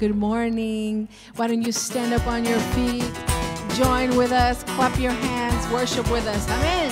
Good morning. Why don't you stand up on your feet? Join with us, clap your hands, worship with us. Amen.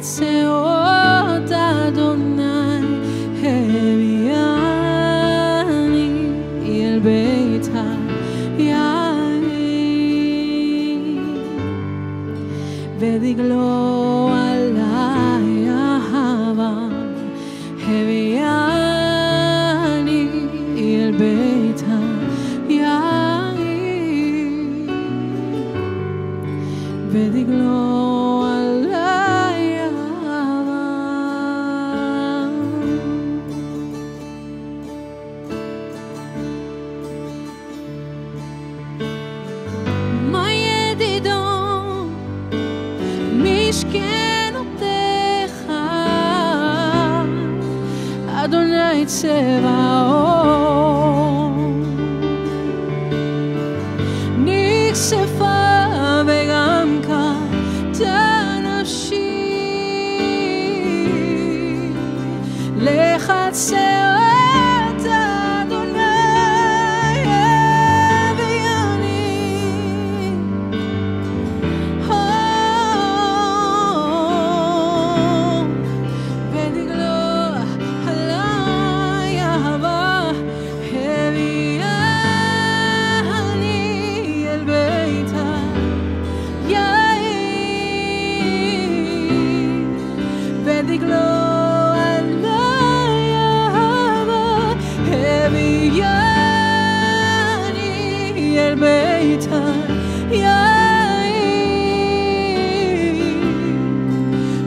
That's it.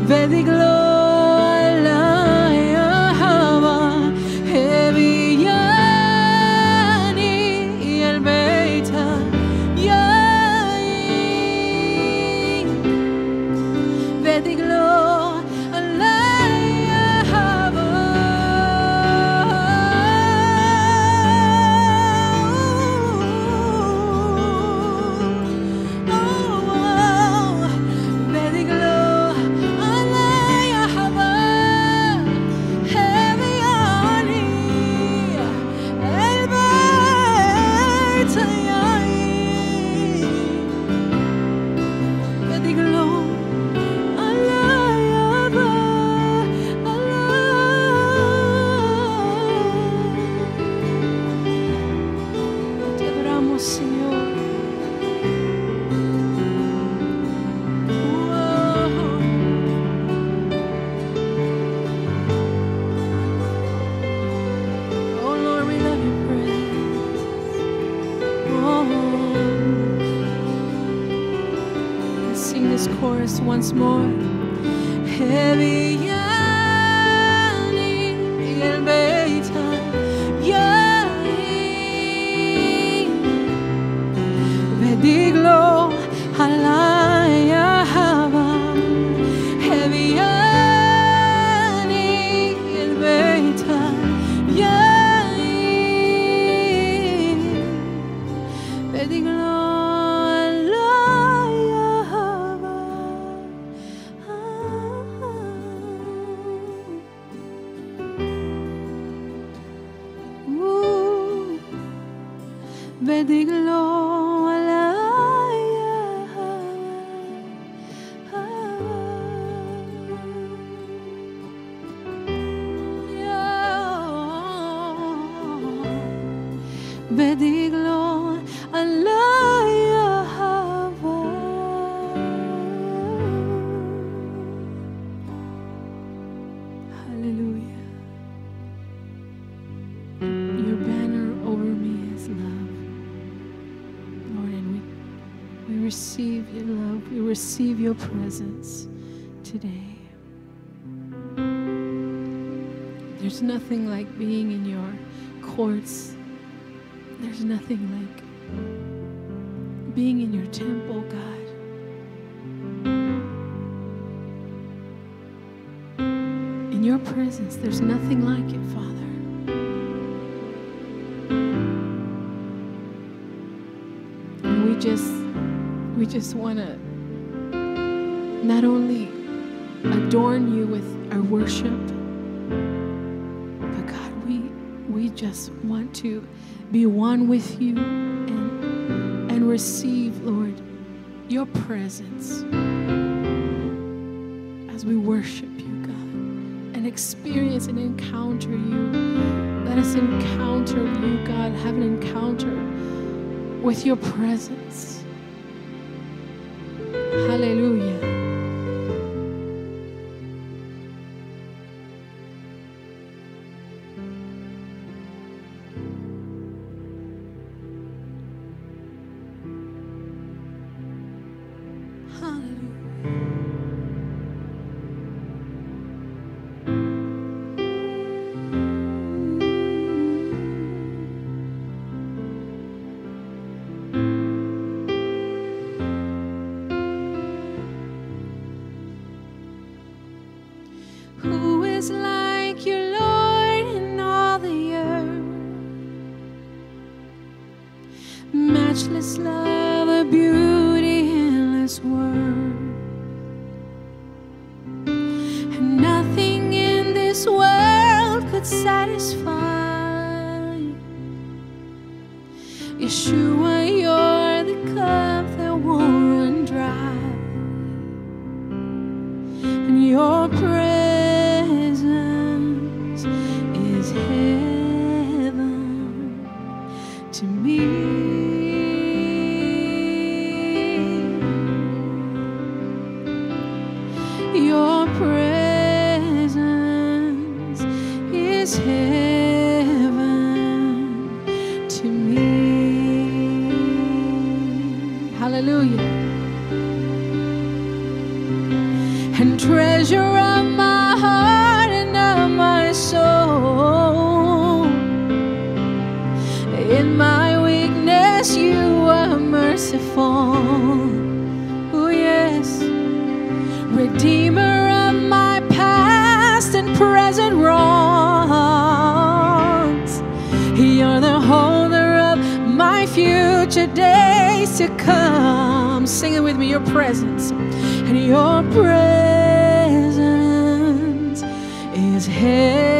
Vedic love. Your presence today. There's nothing like being in your courts. There's nothing like being in your temple, God. In your presence, there's nothing like it, Father. And we just we just want to not only adorn you with our worship, but God, we we just want to be one with you and and receive, Lord, your presence as we worship you, God, and experience and encounter you. Let us encounter you, God, have an encounter with your presence. Hallelujah. Future days to come. Sing it with me, your presence. And your presence is heaven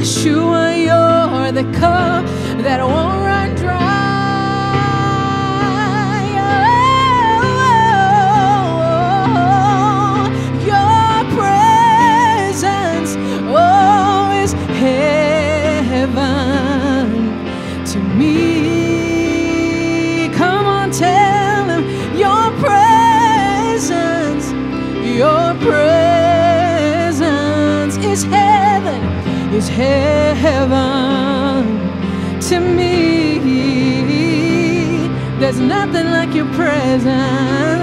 Yeshua. There's nothing like your presence.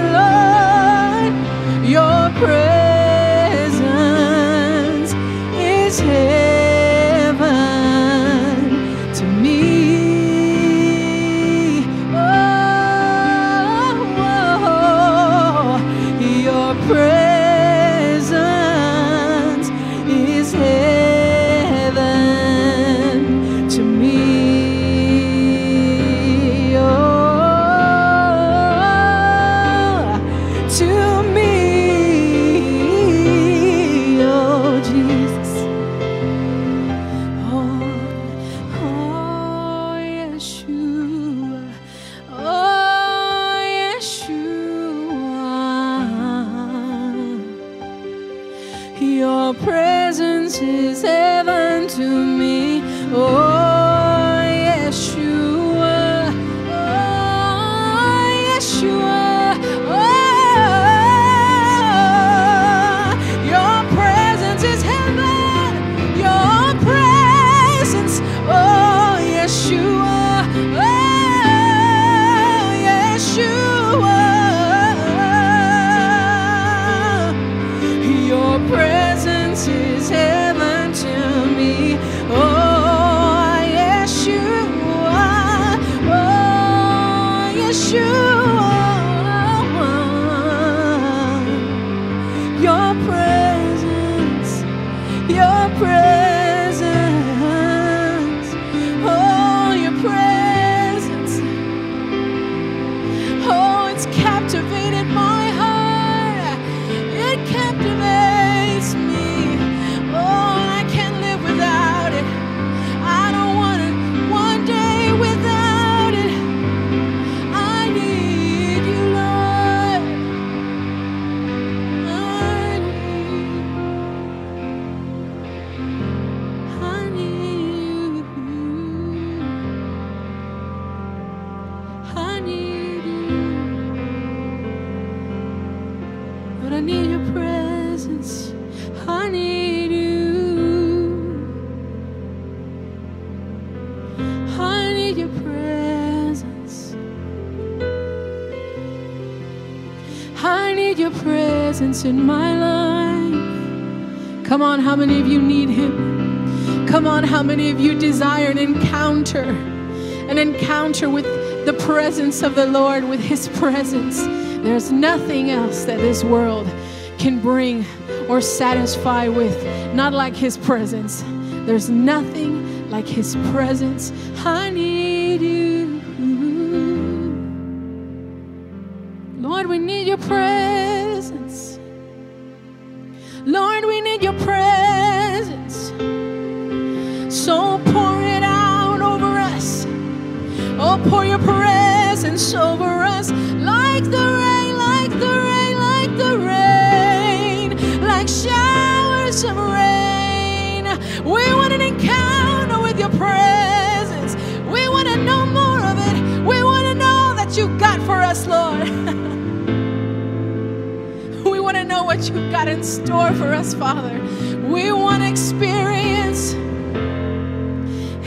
desire an encounter, an encounter with the presence of the Lord, with His presence. There's nothing else that this world can bring or satisfy with, not like His presence. There's nothing like His presence. honey. you've got in store for us, Father. We want to experience,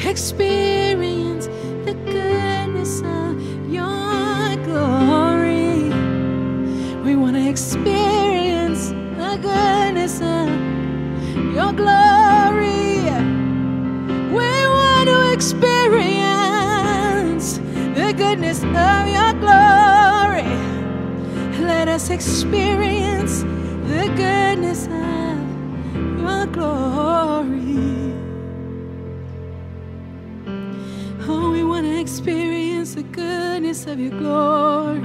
experience the goodness of your glory. We want to experience the goodness of your glory. We want to experience the goodness of your glory. Let us experience the goodness of your glory. Oh, we want to experience the goodness of your glory.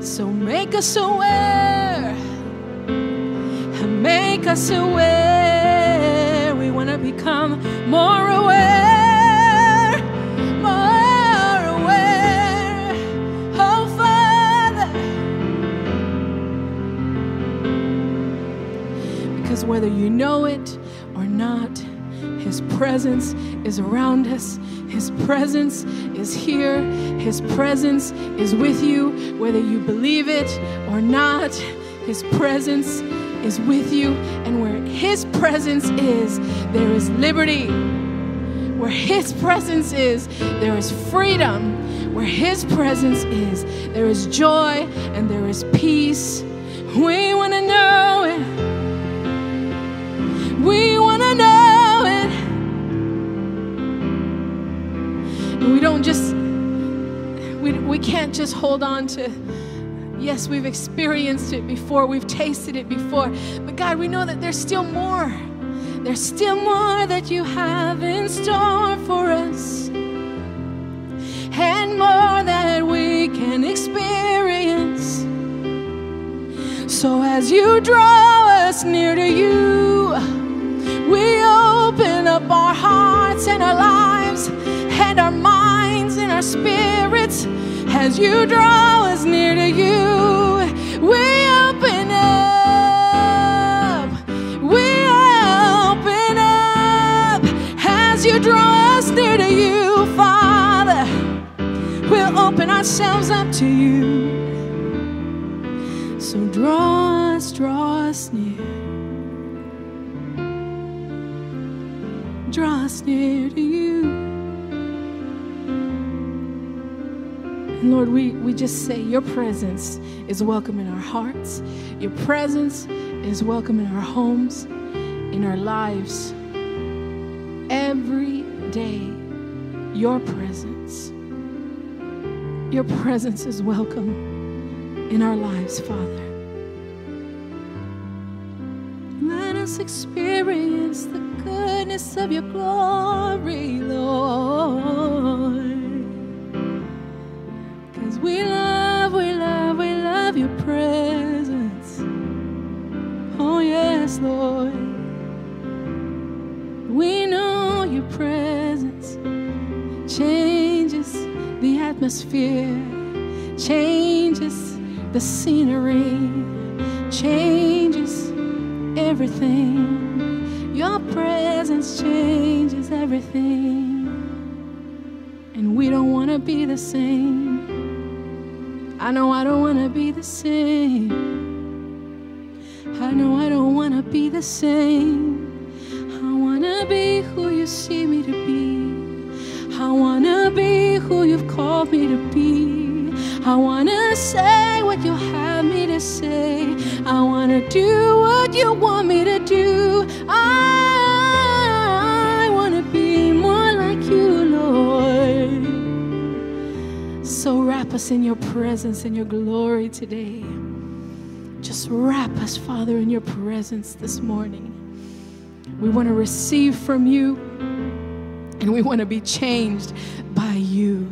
So make us aware, make us aware. We want to become more aware, Whether you know it or not, His presence is around us. His presence is here. His presence is with you, whether you believe it or not. His presence is with you, and where His presence is, there is liberty. Where His presence is, there is freedom. Where His presence is, there is joy and there is peace. We want to know it. Can't just hold on to, yes, we've experienced it before, we've tasted it before. But God, we know that there's still more. There's still more that you have in store for us. And more that we can experience. So as you draw us near to you, we open up our hearts and our lives and our minds and our spirits. As you draw us near to you, we open up. We open up. As you draw us near to you, Father, we'll open ourselves up to you. So draw us, draw us near. Draw us near to you. Lord, we, we just say your presence is welcome in our hearts. Your presence is welcome in our homes, in our lives. Every day, your presence. Your presence is welcome in our lives, Father. Let us experience the goodness of your glory, Lord. We love, we love, we love your presence. Oh, yes, Lord. We know your presence changes the atmosphere, changes the scenery, changes everything. Your presence changes everything. And we don't want to be the same. I know I don't want to be the same. I know I don't want to be the same. I want to be who you see me to be. I want to be who you've called me to be. I want to say what you have me to say. I want to do what you want me to do. I us in your presence and your glory today. Just wrap us, Father, in your presence this morning. We want to receive from you and we want to be changed by you.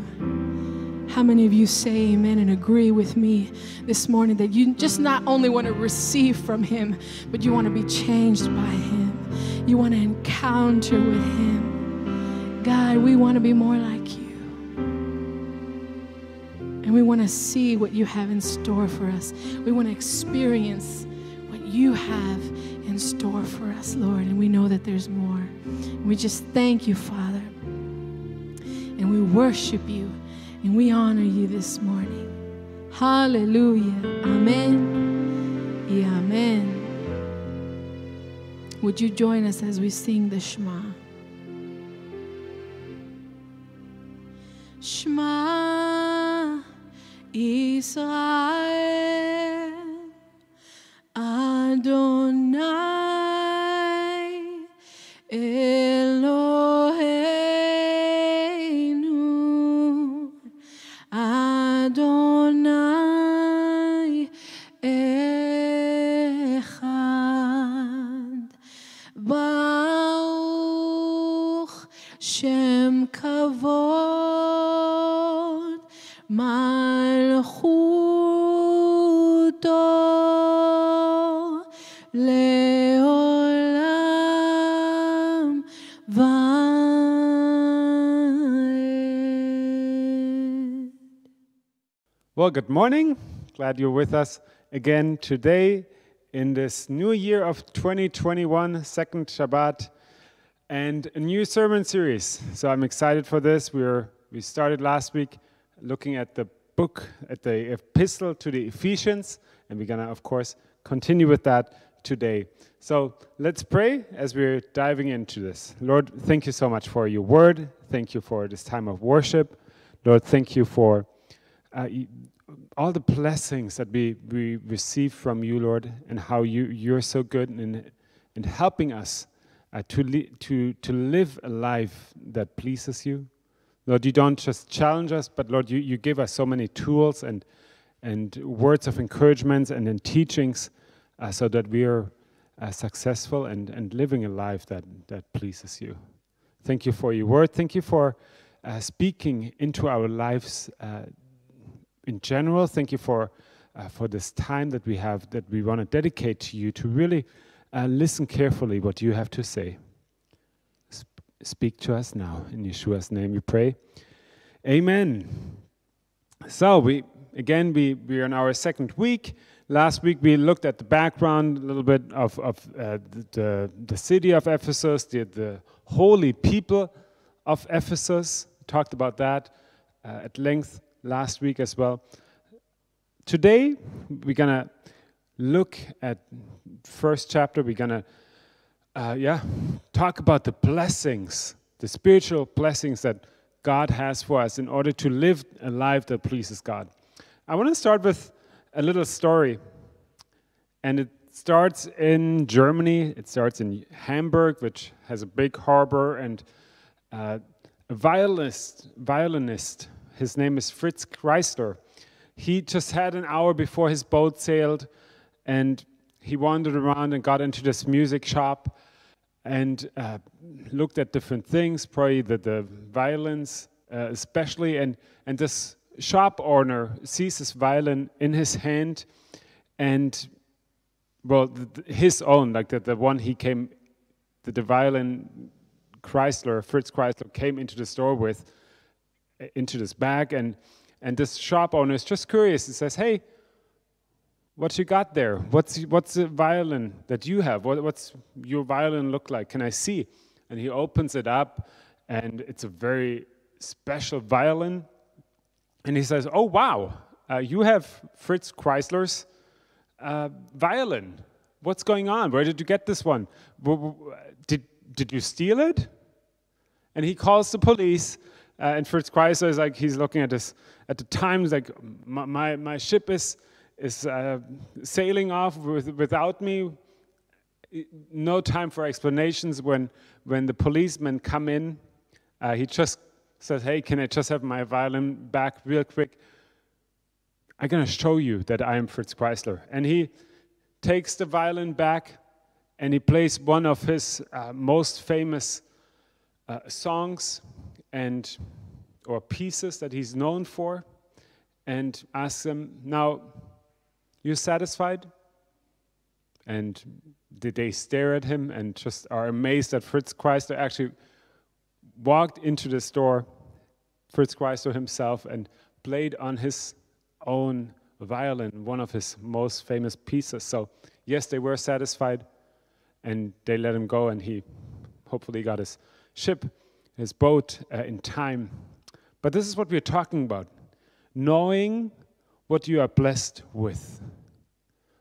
How many of you say amen and agree with me this morning that you just not only want to receive from Him, but you want to be changed by Him? You want to encounter with Him. God, we want to be more like you. And we want to see what you have in store for us. We want to experience what you have in store for us, Lord. And we know that there's more. And we just thank you, Father. And we worship you and we honor you this morning. Hallelujah. Amen. Yeah, amen. Would you join us as we sing the Shema? Shema Israel Well, good morning. Glad you're with us again today in this new year of 2021, second Shabbat, and a new sermon series. So I'm excited for this. We're we started last week looking at the book, at the epistle to the Ephesians, and we're gonna, of course, continue with that today. So let's pray as we're diving into this. Lord, thank you so much for your word. Thank you for this time of worship. Lord, thank you for uh, all the blessings that we, we receive from you, Lord, and how you, you're so good in, in helping us uh, to, li- to, to live a life that pleases you. Lord, you don't just challenge us, but Lord, you, you give us so many tools and, and words of encouragement and teachings uh, so that we are uh, successful and, and living a life that, that pleases you. Thank you for your word. Thank you for uh, speaking into our lives uh, in general. Thank you for, uh, for this time that we have that we want to dedicate to you to really uh, listen carefully what you have to say. Sp- speak to us now. In Yeshua's name we pray. Amen. So we again we we are in our second week. Last week we looked at the background a little bit of of uh, the, the the city of Ephesus, the the holy people of Ephesus. We Talked about that uh, at length last week as well. Today we're gonna look at first chapter. We're gonna uh, yeah talk about the blessings, the spiritual blessings that God has for us in order to live a life that pleases God. I want to start with a little story, and it starts in Germany. It starts in Hamburg, which has a big harbor, and uh, a violinist, violinist. His name is Fritz Kreisler. He just had an hour before his boat sailed, and he wandered around and got into this music shop and uh, looked at different things, probably the, the violins uh, especially, and, and this shop owner sees this violin in his hand, and well, th- th- his own, like the, the one he came, the, the violin Kreisler, Fritz Kreisler came into the store with, into this bag, and, and this shop owner is just curious. He says, hey, what you got there? What's what's the violin that you have? What, what's your violin look like? Can I see? And he opens it up, and it's a very special violin. And he says, "Oh wow, uh, you have Fritz Kreisler's uh, violin. What's going on? Where did you get this one? Did did you steal it?" And he calls the police. Uh, and Fritz Kreisler is like he's looking at this at the times like, my my, my ship is is uh, sailing off with, without me. No time for explanations. When when the policemen come in, uh, he just says, "Hey, can I just have my violin back real quick? I'm gonna show you that I am Fritz Kreisler." And he takes the violin back, and he plays one of his uh, most famous uh, songs and or pieces that he's known for, and asks them, "Now." You satisfied? And did they stare at him and just are amazed that Fritz Kreisler actually walked into the store, Fritz Kreisler himself, and played on his own violin, one of his most famous pieces. So, yes, they were satisfied and they let him go, and he hopefully got his ship, his boat uh, in time. But this is what we're talking about knowing what you are blessed with,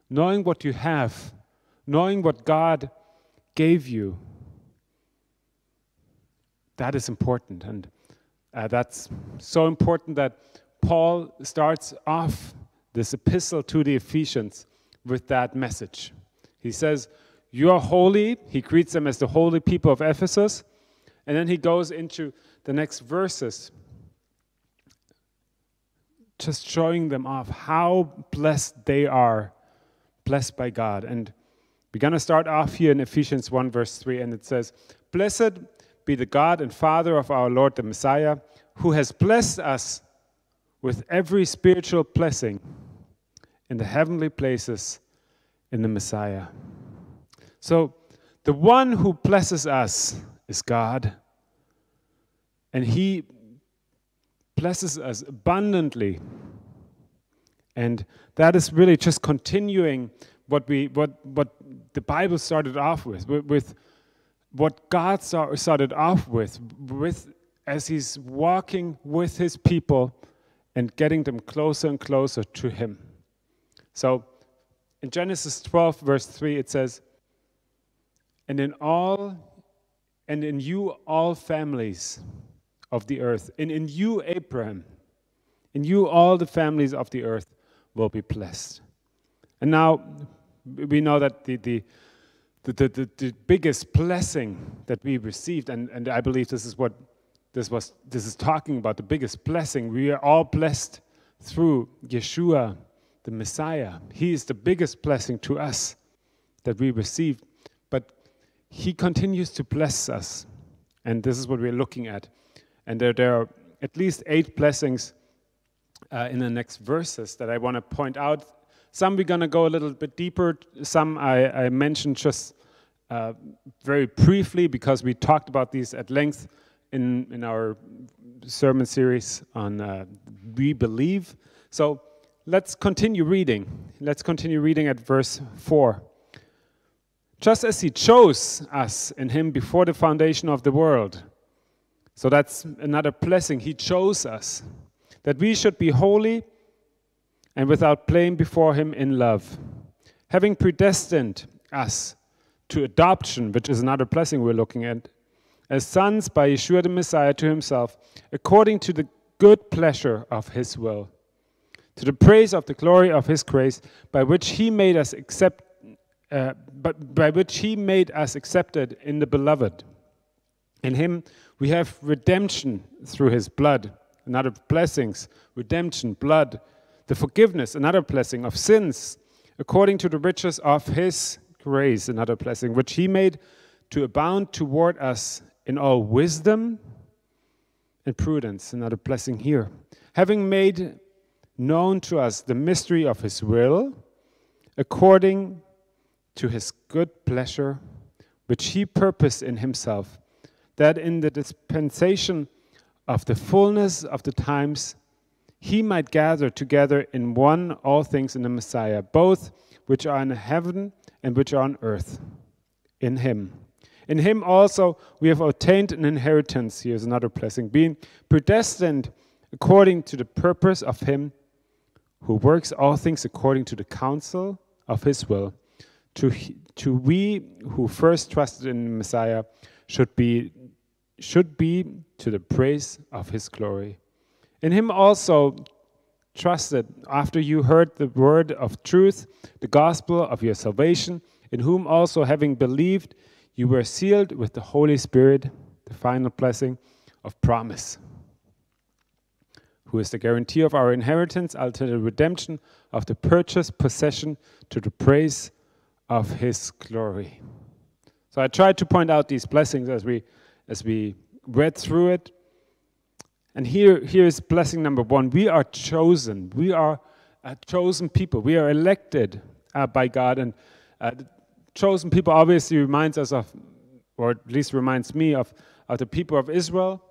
knowing what you have, knowing what God gave you. That is important. And uh, that's so important that Paul starts off this epistle to the Ephesians with that message. He says, You are holy. He greets them as the holy people of Ephesus. And then he goes into the next verses just showing them off how blessed they are, blessed by God. And we're going to start off here in Ephesians 1, verse 3, and it says, Blessed be the God and Father of our Lord the Messiah, who has blessed us with every spiritual blessing in the heavenly places in the Messiah. So, the one who blesses us is God, and He blesses us abundantly. And that is really just continuing what we what what the Bible started off with, with, with what God started off with, with as He's walking with His people and getting them closer and closer to Him. So in Genesis 12, verse 3, it says, And in all, and in you all families of the earth, and in you, Abraham, in you all the families of the earth will be blessed. And now we know that the, the, the, the, the biggest blessing that we received, and, and I believe this is what this was this is talking about the biggest blessing. We are all blessed through Yeshua, the Messiah. He is the biggest blessing to us that we received. He continues to bless us. And this is what we're looking at. And there, there are at least eight blessings uh, in the next verses that I want to point out. Some we're going to go a little bit deeper. Some I, I mentioned just uh, very briefly because we talked about these at length in, in our sermon series on uh, We Believe. So let's continue reading. Let's continue reading at verse 4. Just as he chose us in him before the foundation of the world. So that's another blessing. He chose us that we should be holy and without blame before him in love, having predestined us to adoption, which is another blessing we're looking at, as sons by Yeshua the Messiah to himself, according to the good pleasure of his will, to the praise of the glory of his grace, by which he made us accept, uh, but by which he made us accepted in the beloved. In him we have redemption through his blood another blessings, redemption, blood, the forgiveness, another blessing of sins, according to the riches of his grace, another blessing, which he made to abound toward us in all wisdom and prudence, another blessing here. Having made known to us the mystery of his will, according to his good pleasure, which he purposed in himself, that in the dispensation of the fullness of the times, he might gather together in one all things in the Messiah, both which are in heaven and which are on earth, in him. In him also we have obtained an inheritance. Here's another blessing, being predestined according to the purpose of him who works all things according to the counsel of his will. To, to we who first trusted in Messiah should be should be to the praise of his glory. In him also trusted after you heard the word of truth, the gospel of your salvation, in whom also having believed, you were sealed with the Holy Spirit, the final blessing of promise, who is the guarantee of our inheritance until the redemption of the purchased possession to the praise of his glory. So I tried to point out these blessings as we as we read through it. And here, here is blessing number one. We are chosen. We are a chosen people. We are elected uh, by God. And uh, chosen people obviously reminds us of, or at least reminds me of, of the people of Israel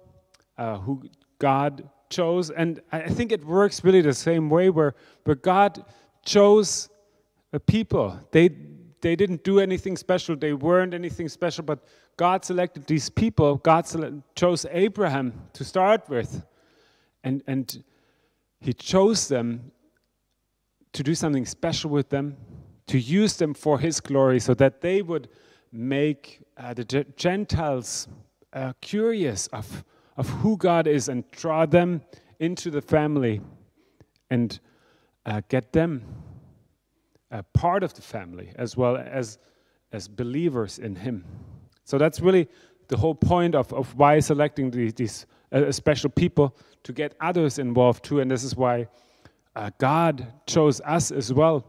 uh, who God chose. And I think it works really the same way where, where God chose a people. They, they didn't do anything special, they weren't anything special, but God selected these people. God chose Abraham to start with. And, and he chose them to do something special with them, to use them for his glory, so that they would make uh, the Gentiles uh, curious of, of who God is and draw them into the family and uh, get them a part of the family as well as, as believers in Him. So that's really the whole point of, of why selecting these, these uh, special people to get others involved too. And this is why uh, God chose us as well,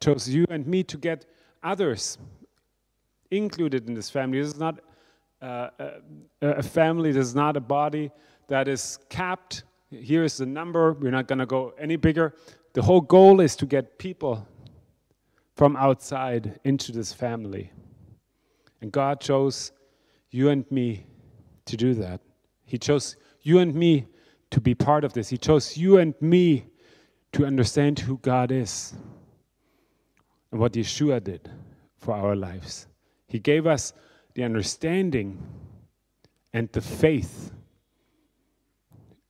chose you and me to get others included in this family. This is not uh, a family this is not a body that is capped. Here is the number. We're not going to go any bigger. The whole goal is to get people from outside into this family. And God chose you and me to do that. He chose you and me to be part of this. He chose you and me to understand who God is and what Yeshua did for our lives. He gave us the understanding and the faith.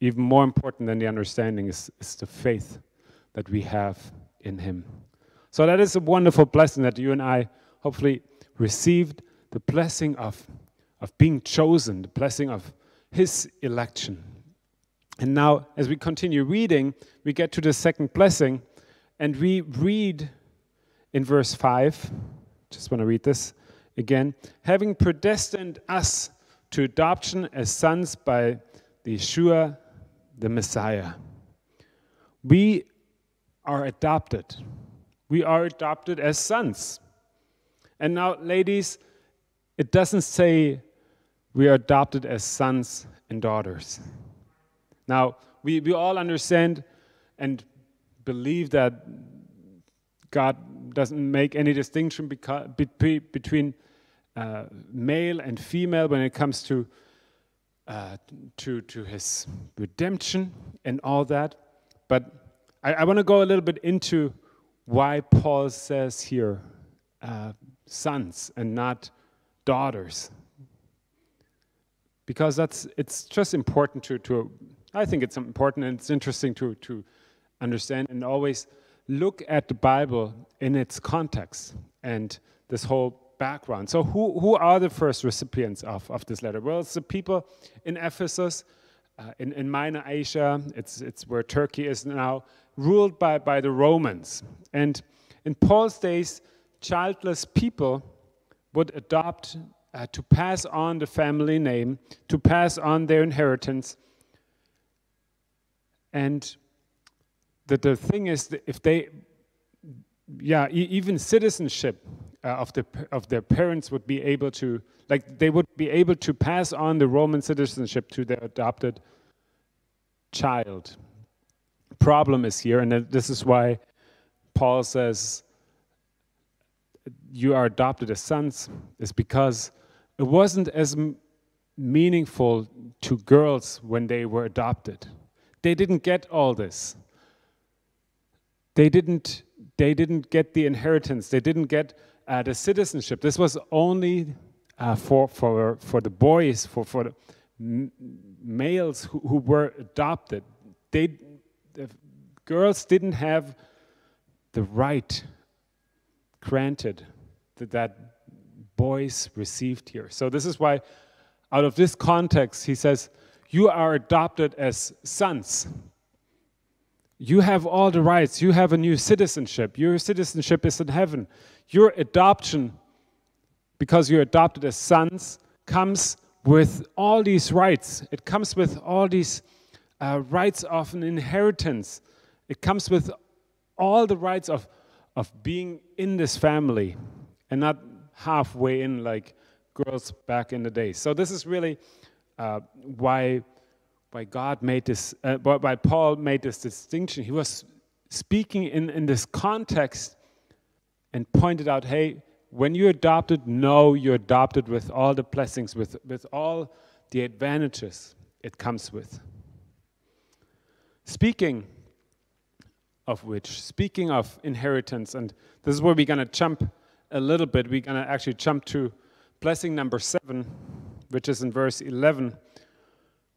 Even more important than the understanding is, is the faith that we have in Him. So that is a wonderful blessing that you and I hopefully received the blessing of, of being chosen, the blessing of His election. And now, as we continue reading, we get to the second blessing, and we read in verse 5. Just want to read this again. Having predestined us to adoption as sons by the Yeshua, the Messiah. We are adopted. We are adopted as sons. And now, ladies, it doesn't say we are adopted as sons and daughters. Now, we, we all understand and believe that God doesn't make any distinction between uh, male and female when it comes to, uh, to, to his redemption and all that. But I, I want to go a little bit into why Paul says here uh, sons and not daughters. Because that's, it's just important to, to, I think it's important and it's interesting to, to understand and always look at the Bible in its context and this whole background. So, who, who are the first recipients of, of this letter? Well, it's the people in Ephesus, uh, in, in Minor Asia, it's, it's where Turkey is now, ruled by, by the Romans. And in Paul's days, childless people would adopt uh, to pass on the family name, to pass on their inheritance. And the, the thing is, if they, yeah, e even citizenship uh, of, the, of their parents would be able to, like, they would be able to pass on the Roman citizenship to their adopted child. Problem is here, and this is why Paul says, You are adopted as sons, is because it wasn't as meaningful to girls when they were adopted. They didn't get all this. They didn't, they didn't get the inheritance. They didn't get uh, the citizenship. This was only uh, for, for, for the boys, for, for the males who, who were adopted. They, girls didn't have the right granted that, that boys received here. So this is why, out of this context, he says, you are adopted as sons. You have all the rights. You have a new citizenship. Your citizenship is in heaven. Your adoption, because you're adopted as sons, comes with all these rights. It comes with all these uh, rights of an inheritance. It comes with all the rights of, of being in this family and not halfway in like girls back in the day. So, this is really uh, why why God made this, uh, why Paul made this distinction. He was speaking in, in this context and pointed out, hey, when you're adopted, no, you're adopted with all the blessings, with, with all the advantages it comes with. Speaking of which, speaking of inheritance, and this is where we're going to jump a little bit. We're going to actually jump to blessing number seven, which is in verse 11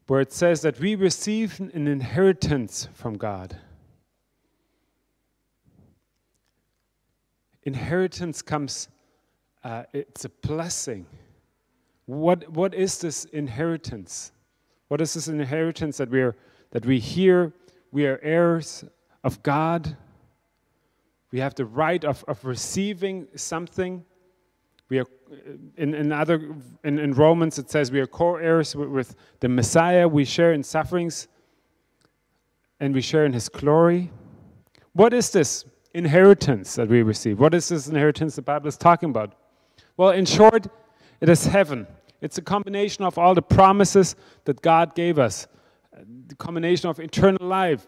where it says that we receive an inheritance from God. Inheritance comes, uh, it's a blessing. What, what is this inheritance? What is this inheritance that, we're, that we hear? We are heirs of God. We have the right of, of receiving something. We are in, in other in, in Romans it says we are co-heirs with, with the Messiah. We share in sufferings, and we share in His glory. What is this inheritance that we receive? What is this inheritance the Bible is talking about? Well, in short, it is heaven. It's a combination of all the promises that God gave us, the combination of eternal life,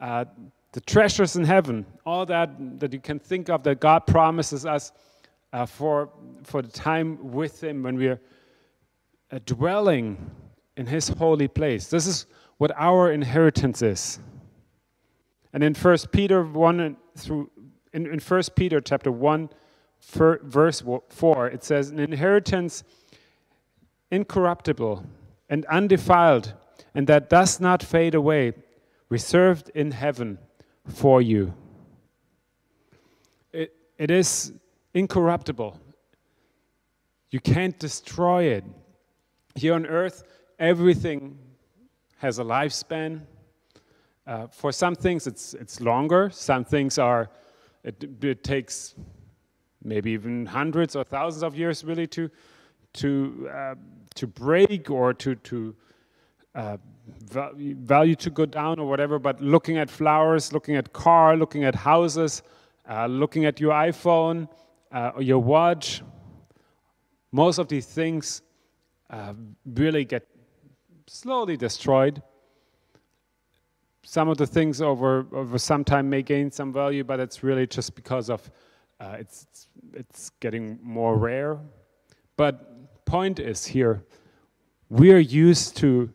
uh, the treasures in heaven, all that that you can think of that God promises us uh, for, for the time with Him when we're uh, dwelling in His holy place. This is what our inheritance is. And in First Peter 1 through in, in 1 Peter chapter 1, verse 4, it says, An inheritance incorruptible and undefiled, and that does not fade away, reserved in heaven for you. It, it is incorruptible. You can't destroy it. Here on earth, everything has a lifespan. Uh, for some things, it's, it's longer. Some things are, it, it takes maybe even hundreds or thousands of years really to, to, uh, to break or to, to uh, value to go down or whatever, but looking at flowers, looking at car, looking at houses, uh, looking at your iPhone, uh, or your watch, most of these things uh, really get slowly destroyed. Some of the things over, over some time may gain some value, but it's really just because of uh, it's, it's getting more rare. But point is here, we are used to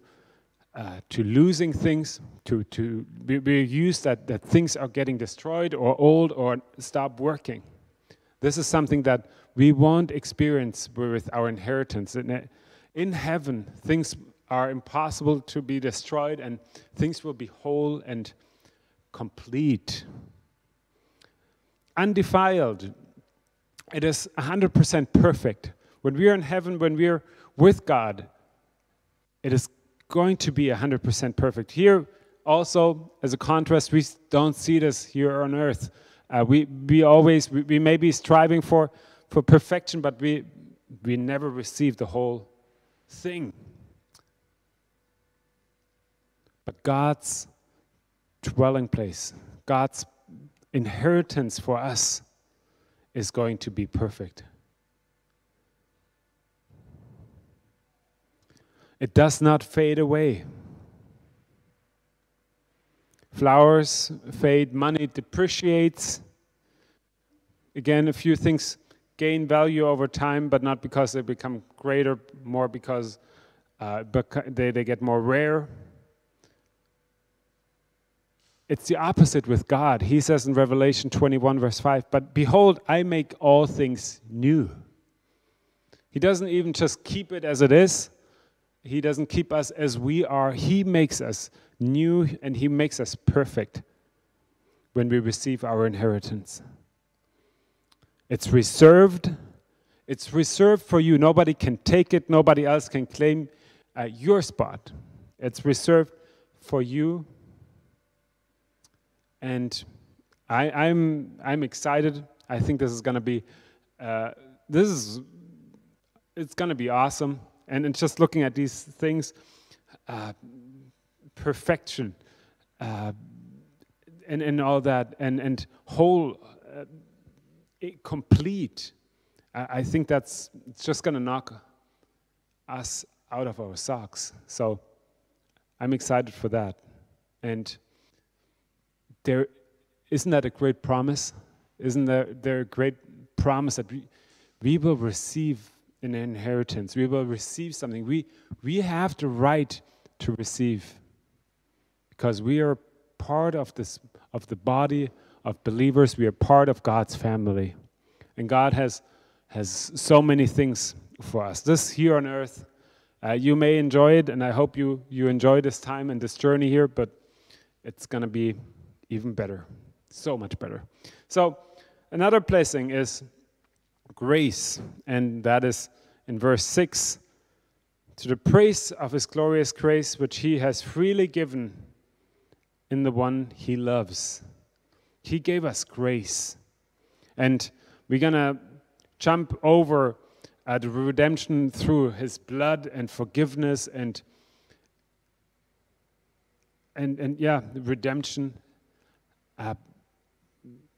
uh, to losing things, to, to we're used that, that things are getting destroyed or old or stop working. This is something that we won't experience with our inheritance. In, in heaven, things are impossible to be destroyed and things will be whole and complete. Undefiled. It is 100% perfect. When we are in heaven, when we are with God, it is going to be 100% perfect. Here, also, as a contrast, we don't see this here on earth. Uh, we, we always, we, we may be striving for, for perfection, but we, we never receive the whole thing. But God's dwelling place, God's inheritance for us is going to be perfect. It does not fade away. Flowers fade, money depreciates. Again, a few things gain value over time, but not because they become greater, more because uh, they, they get more rare. It's the opposite with God. He says in Revelation 21, verse 5, But behold, I make all things new. He doesn't even just keep it as it is, he doesn't keep us as we are. He makes us new and He makes us perfect when we receive our inheritance. It's reserved. It's reserved for you. Nobody can take it. Nobody else can claim uh, your spot. It's reserved for you. And I, am I'm, I'm excited. I think this is going to be uh, this is it's going to be awesome. And, and just looking at these things, uh, perfection, uh, and, and all that, and, and whole, uh, complete, I think that's just going to knock us out of our socks. So I'm excited for that. And there, isn't that a great promise? Isn't there, there a great promise that we, we will receive an inheritance. We will receive something. We, we have the right to receive because we are part of, this, of the body of believers. We are part of God's family. And God has, has so many things for us. This here on earth, uh, you may enjoy it, and I hope you, you enjoy this time and this journey here, but it's going to be even better. So much better. So, another blessing is grace, and that is in verse 6 to the praise of his glorious grace, which he has freely given in the one he loves. He gave us grace. And we're going to jump over uh, the redemption through his blood and forgiveness and and and yeah redemption uh,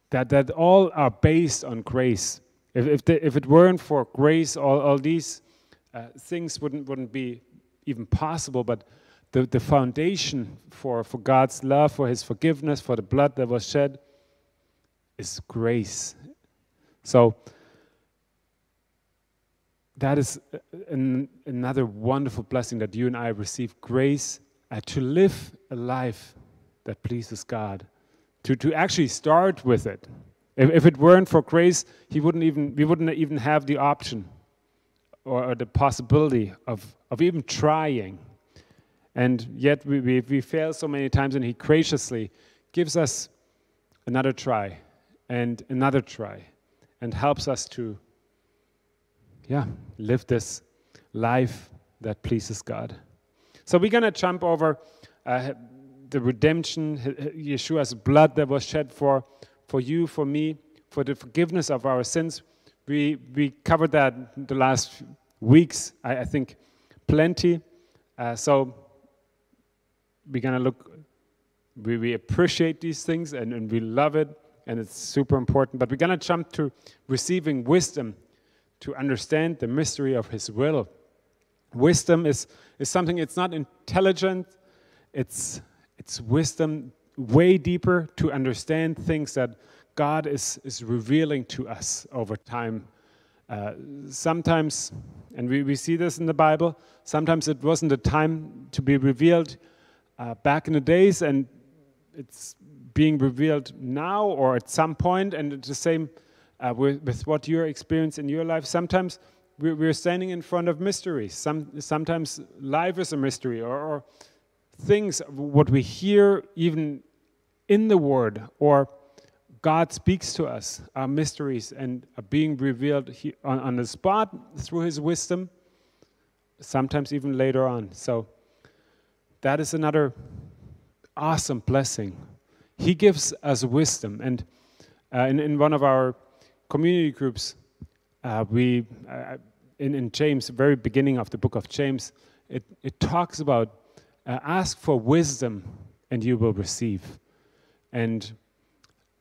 that that all are based on grace if, if, the, if it weren't for grace, all, all these uh, things wouldn't, wouldn't be even possible. But the, the foundation for, for God's love, for His forgiveness, for the blood that was shed is grace. So that is an, another wonderful blessing that you and I receive grace uh, to live a life that pleases God, to, to actually start with it. If, if it weren't for grace, he wouldn't even, we wouldn't even have the option or, or the possibility of, of even trying. And yet we, we, we fail so many times, and He graciously gives us another try and another try and helps us to, yeah, live this life that pleases God. So we're going to jump over uh, the redemption, Yeshua's blood that was shed for, for you, for me, for the forgiveness of our sins. We, we covered that the last weeks, I, I think, plenty. Uh, so we're going to look, we, we appreciate these things and, and we love it, and it's super important. But we're going to jump to receiving wisdom to understand the mystery of His will. Wisdom is, is something, it's not intelligent, it's, it's wisdom way deeper to understand things that God is, is revealing to us over time. Uh, sometimes, and we, we see this in the Bible, sometimes it wasn't the time to be revealed uh, back in the days, and it's being revealed now or at some point, and it's the same uh, with, with, what you're experiencing in your life. Sometimes we're, we're standing in front of mysteries. Some, sometimes life is a mystery, or, or things, what we hear even in the Word, or God speaks to us, mysteries and are being revealed on, on the spot through His wisdom, sometimes even later on. So that is another awesome blessing. He gives us wisdom. And uh, in, in one of our community groups, uh, we, uh, in, in James, very beginning of the book of James, it, it talks about uh, ask for wisdom and you will receive. And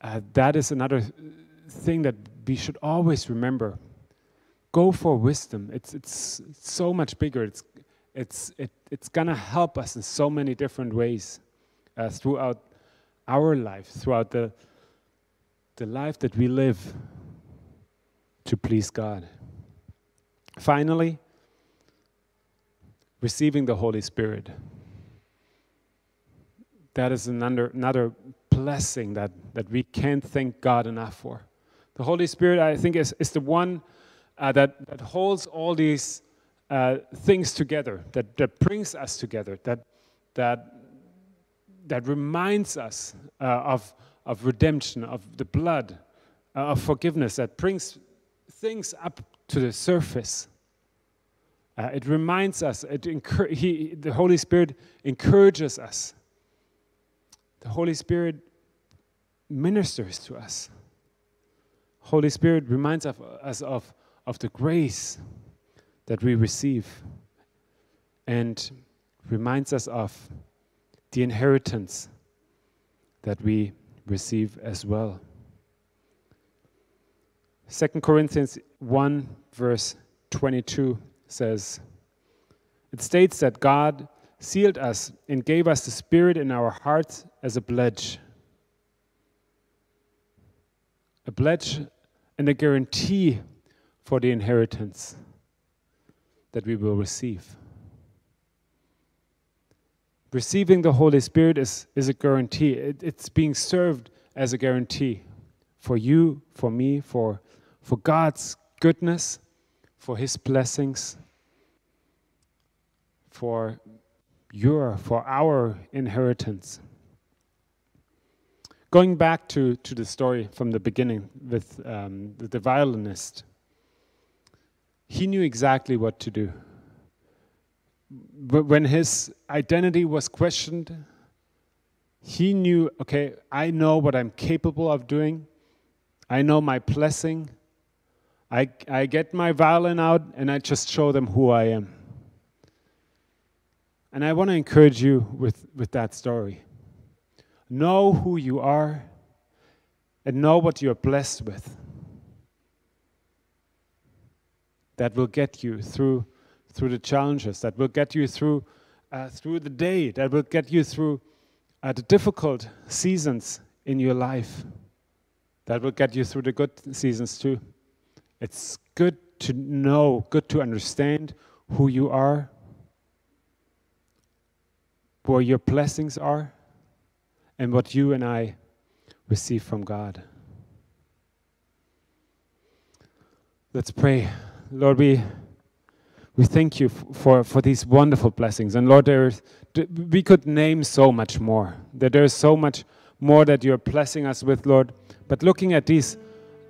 uh, that is another thing that we should always remember. Go for wisdom. It's, it's, so much bigger. It's it's, it, it's going to help us in so many different ways uh, throughout our life, throughout the, the life that we live to please God. Finally, receiving the Holy Spirit. That is another, another blessing that, that we can't thank God enough for. The Holy Spirit, I think, is, is the one uh, that, that holds all these uh, things together, that, that brings us together, that, that, that reminds us uh, of, of redemption, of the blood, uh, of forgiveness, that brings things up to the surface. Uh, it reminds us, it he, the Holy Spirit encourages us. The Holy Spirit ministers to us. Holy Spirit reminds of, us of, of the grace that we receive and reminds us of the inheritance that we receive as well. 2 Corinthians 1, verse 22 says, It states that God sealed us and gave us the Spirit in our hearts as a pledge. A pledge and a guarantee for the inheritance that we will receive. Receiving the Holy Spirit is, is a guarantee. It, it's being served as a guarantee for you, for me, for, for God's goodness, for His blessings, for your, for our inheritance. Going back to, to the story from the beginning with um, the, the violinist he knew exactly what to do. But when his identity was questioned, he knew, okay, I know what I'm capable of doing. I know my blessing. I, I get my violin out and I just show them who I am. And I want to encourage you with, with that story. Know who you are and know what you're blessed with. that will get you through, through the challenges, that will get you through, uh, through the day, that will get you through uh, the difficult seasons in your life, that will get you through the good seasons too. It's good to know, good to understand who you are, where your blessings are, and what you and I receive from God. Let's pray. Lord, we, we thank you for, for these wonderful blessings. And Lord, there's, we could name so much more, that there's so much more that you're blessing us with, Lord. But looking at these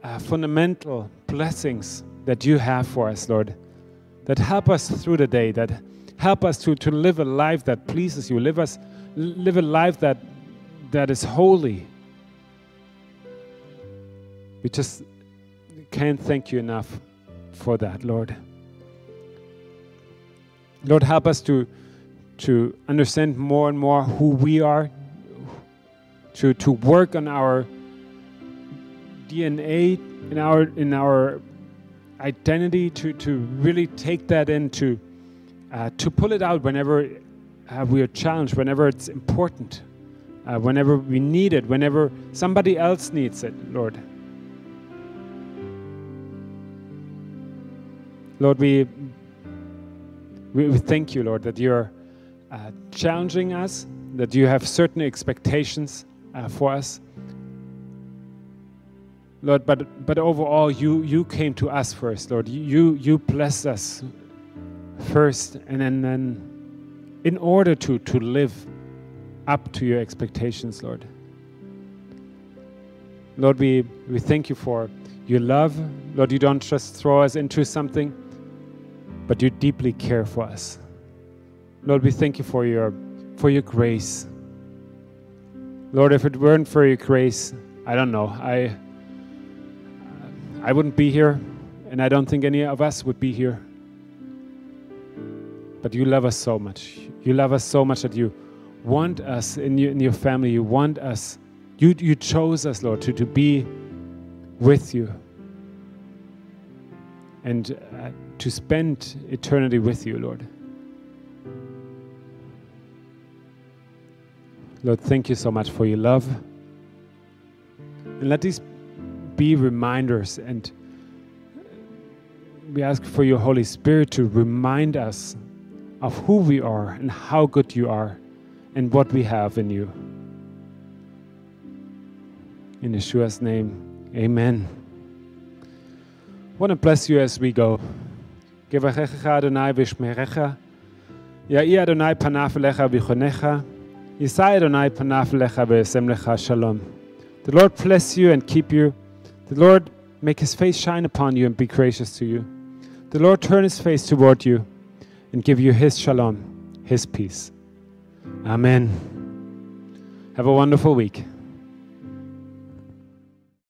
uh, fundamental blessings that you have for us, Lord, that help us through the day, that help us to, to live a life that pleases you, live, us, live a life that, that is holy. We just can't thank you enough for that, Lord. Lord, help us to, to understand more and more who we are, to, to work on our DNA, in our, in our identity, to, to really take that into, uh, to pull it out whenever uh, we are challenged, whenever it's important, uh, whenever we need it, whenever somebody else needs it, Lord. Lord, we, we, thank you, Lord, that you're uh, challenging us, that you have certain expectations uh, for us. Lord, but, but overall, you, you came to us first, Lord. You, you blessed us first, and then, then in order to, to live up to your expectations, Lord. Lord, we, we thank you for your love. Lord, you don't just throw us into something, but you deeply care for us. Lord, we thank you for your, for your grace. Lord, if it weren't for your grace, I don't know. I, I wouldn't be here, and I don't think any of us would be here. But you love us so much. You love us so much that you want us in your, in your family. You want us. You, you chose us, Lord, to, to be with you. And uh, to spend eternity with you, Lord. Lord, thank you so much for your love. And let these be reminders, and we ask for your Holy Spirit to remind us of who we are and how good you are and what we have in you. In Yeshua's name, amen. I want to bless you as we go. The Lord bless you and keep you. The Lord make his face shine upon you and be gracious to you. The Lord turn his face toward you and give you his shalom, his peace. Amen. Have a wonderful week.